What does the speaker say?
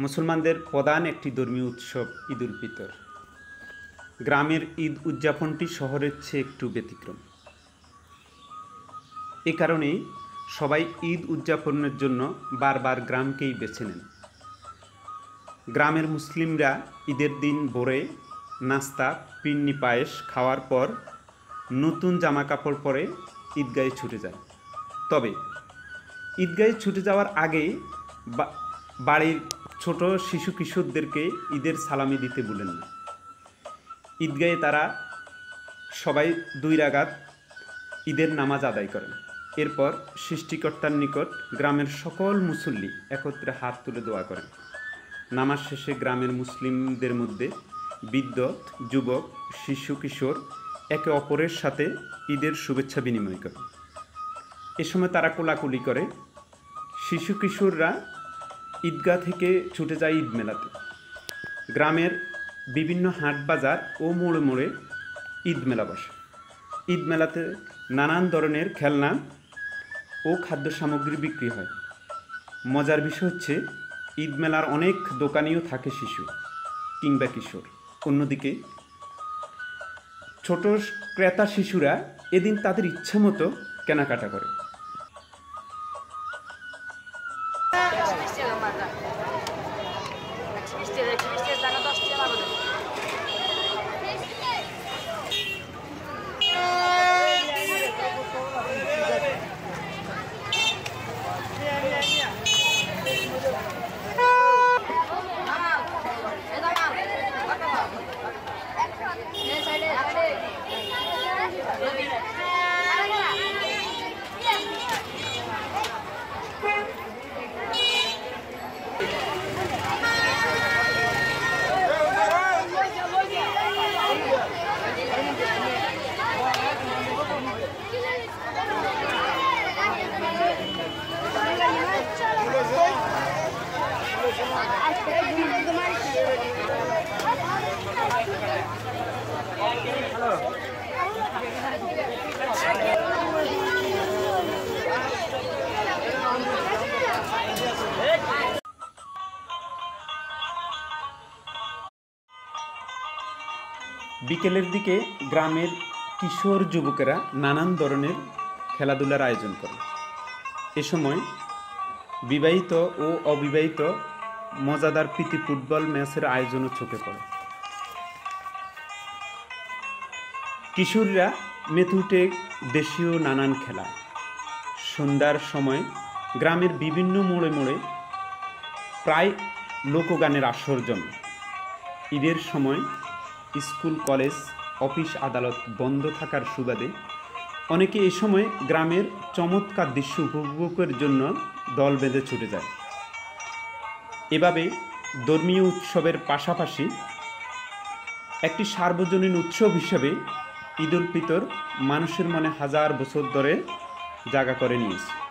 মুসলমানদের প্রধান একটি ধর্মীয় উৎসব ঈদ উল ফিতর। গ্রামের ঈদ উদযাপনটি শহরের চেয়ে একটু ব্যতিক্রম। এ কারণেই সবাই ঈদ উদযাপনের জন্য বারবার গ্রামকেই বেছে নেন। গ্রামের মুসলিমরা ঈদের দিন ভোরে নাস্তা, পিন্নি পায়েস খাওয়ার পর নতুন জামা কাপড় পরে ঈদগাহে ছুটে যায় তবে ঈদগাহে ছুটে যাওয়ার আগেই বা- বাড়ির ছোট শিশু কিশোরদেরকে ঈদের সালামি দিতে বলেন। না ঈদগাহে তারা সবাই দুই রাগাত ঈদের নামাজ আদায় করেন। এরপর সৃষ্টিকর্তার নিকট গ্রামের সকল মুসল্লি একত্রে হাত তুলে দোয়া করেন। নামাজ শেষে গ্রামের মুসলিমদের মধ্যে বৃদ্ধ, যুবক, শিশু, কিশোর একে অপরের সাথে ঈদের শুভেচ্ছা বিনিময় করে এ সময় তারা কোলাকুলি করে। শিশু কিশোররা ঈদগাহ থেকে ছুটে যায় ঈদ মেলাতে। গ্রামের বিভিন্ন হাট বাজার ও মোড়ে মোড়ে ঈদ মেলা বসে। ঈদ মেলাতে নানান ধরনের খেলনা ও খাদ্য সামগ্রী বিক্রি হয়। মজার বিষয় হচ্ছে, ঈদ মেলার অনেক দোকানিও থাকে শিশু কিংবা কিশোর। অন্যদিকে, ছোট ক্রেতা শিশুরা এদিন তাদের ইচ্ছা মতো কেনাকাটা করে। বিকেলের দিকে গ্রামের কিশোর যুবকেরা নানান ধরনের খেলাধুলার আয়োজন করে। এ সময় বিবাহিত ও অবিবাহিত মজাদার প্রীতি ফুটবল ম্যাচের আয়োজনও চোখে পড়ে। কিশোররা উঠে দেশীয় নানান খেলা। সন্ধ্যার সময় গ্রামের বিভিন্ন মোড়ে মোড়ে প্রায় লোকগানের আসর জমে। ঈদের সময় স্কুল, কলেজ অফিস আদালত বন্ধ থাকার সুবাদে অনেকে এ সময় গ্রামের চমৎকার দৃশ্য উপভোগের জন্য দল বেঁধে ছুটে যায়। এভাবে ধর্মীয় উৎসবের পাশাপাশি একটি সার্বজনীন উৎসব হিসেবে ঈদ উল ফিতর মানুষের মনে হাজার বছর ধরে জায়গা করে নিয়েছে।